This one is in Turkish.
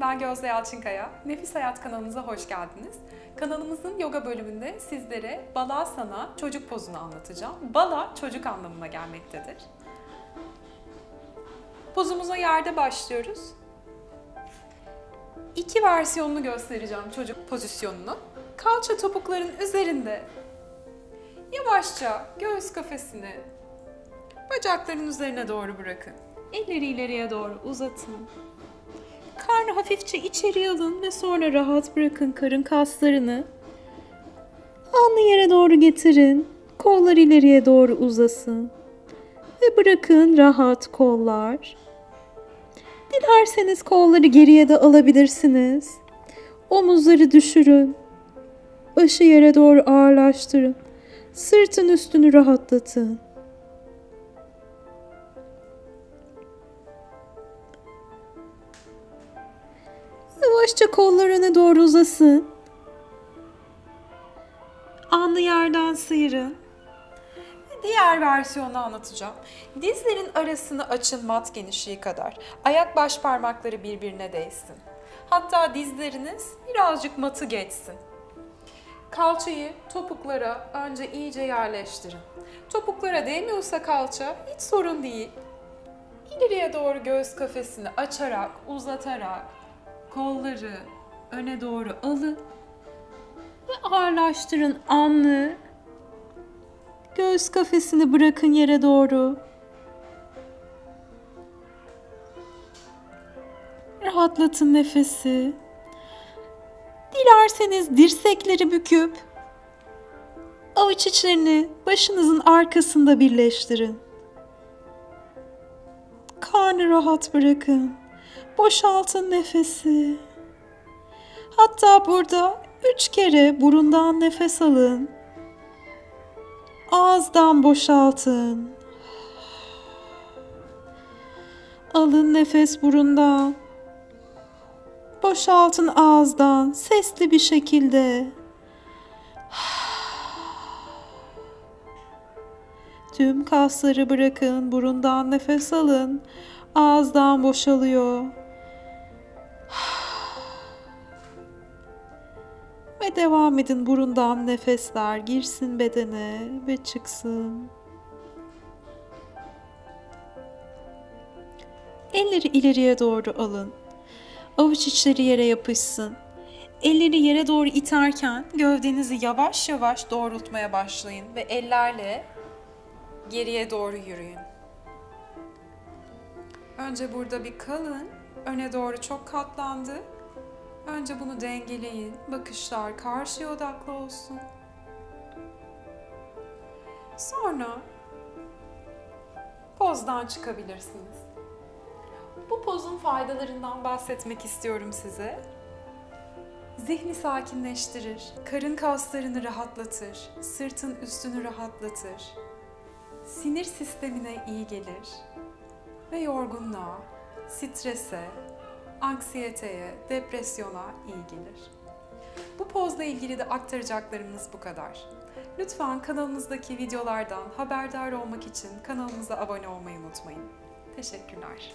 Ben Gözde Yalçınkaya. Nefis Hayat kanalımıza hoş geldiniz. Kanalımızın yoga bölümünde sizlere balasana çocuk pozunu anlatacağım. Bala çocuk anlamına gelmektedir. Pozumuza yerde başlıyoruz. İki versiyonunu göstereceğim çocuk pozisyonunu. Kalça topukların üzerinde yavaşça göğüs kafesini bacakların üzerine doğru bırakın. Elleri ileriye doğru uzatın. Karnı hafifçe içeri alın ve sonra rahat bırakın karın kaslarını. Alnı yere doğru getirin. Kollar ileriye doğru uzasın. Ve bırakın rahat kollar. Dilerseniz kolları geriye de alabilirsiniz. Omuzları düşürün. Başı yere doğru ağırlaştırın. Sırtın üstünü rahatlatın. Yavaşça kollar öne doğru uzasın. Alnı yerden sıyırın. Diğer versiyonu anlatacağım. Dizlerin arasını açın mat genişliği kadar. Ayak baş parmakları birbirine değsin. Hatta dizleriniz birazcık matı geçsin. Kalçayı topuklara önce iyice yerleştirin. Topuklara değmiyorsa kalça hiç sorun değil. İleriye doğru göğüs kafesini açarak, uzatarak kolları öne doğru alın ve ağırlaştırın alnı. Göğüs kafesini bırakın yere doğru. Rahatlatın nefesi. Dilerseniz dirsekleri büküp avuç içlerini başınızın arkasında birleştirin. Karnı rahat bırakın. Boşaltın nefesi. Hatta burada üç kere burundan nefes alın. Ağızdan boşaltın. Alın nefes burundan. Boşaltın ağızdan sesli bir şekilde. Tüm kasları bırakın, burundan nefes alın. Ağızdan boşalıyor. Ve devam edin burundan nefesler girsin bedene ve çıksın. Elleri ileriye doğru alın. Avuç içleri yere yapışsın. Elleri yere doğru iterken gövdenizi yavaş yavaş doğrultmaya başlayın ve ellerle geriye doğru yürüyün. Önce burada bir kalın, öne doğru çok katlandı. Önce bunu dengeleyin. Bakışlar karşıya odaklı olsun. Sonra pozdan çıkabilirsiniz. Bu pozun faydalarından bahsetmek istiyorum size. Zihni sakinleştirir, karın kaslarını rahatlatır, sırtın üstünü rahatlatır. Sinir sistemine iyi gelir ve yorgunluğa, strese, anksiyeteye, depresyona iyi gelir. Bu pozla ilgili de aktaracaklarımız bu kadar. Lütfen kanalımızdaki videolardan haberdar olmak için kanalımıza abone olmayı unutmayın. Teşekkürler.